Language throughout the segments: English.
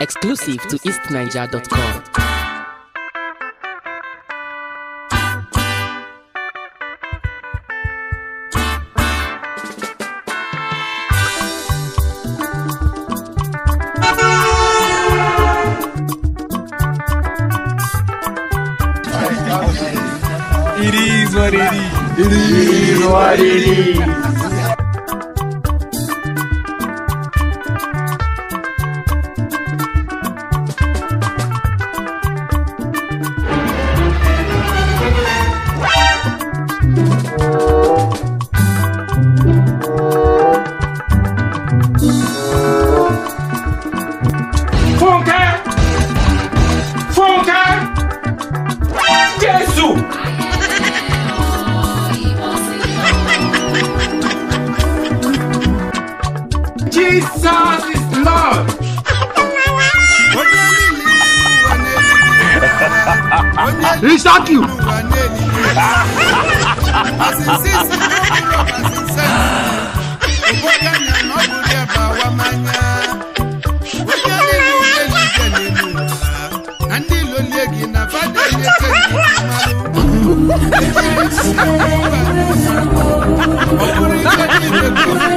Exclusive to eastniger.com. It is what it is. It is what it is. Jesus is Lord. Isaac you. Thank you.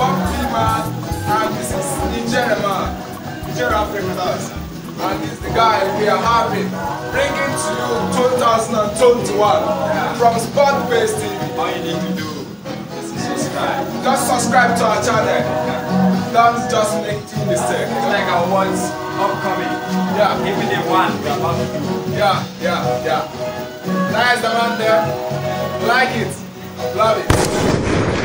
Pop man, and this is man. And this is the guy we are having, bringing to you 2021 from Spot Base TV. All you need to do subscribe to our channel. Don't just make two mistakes. It's like our awards upcoming. Yeah. Give me the one we're about to do. Yeah, yeah, yeah. Nice the man there. Like it. Love it.